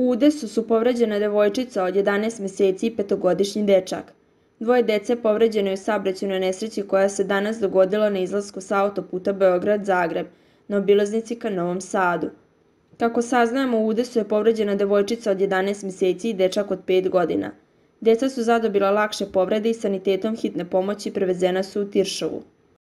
U udesu su povređena devojčica od 11 meseci i petogodišnji dečak. Dvoje dece povređeno je u saobraćajnoj nesreći koja se danas dogodila na izlasku sa autoputa Beograd-Zagreb na obilaznici ka Novom Sadu. Kako saznajemo, u udesu je povređena devojčica od 11 meseci i dečak od 5 godina. Deca su zadobila lakše povrede i sanitetom hitne pomoći prevezena su u Tiršovu.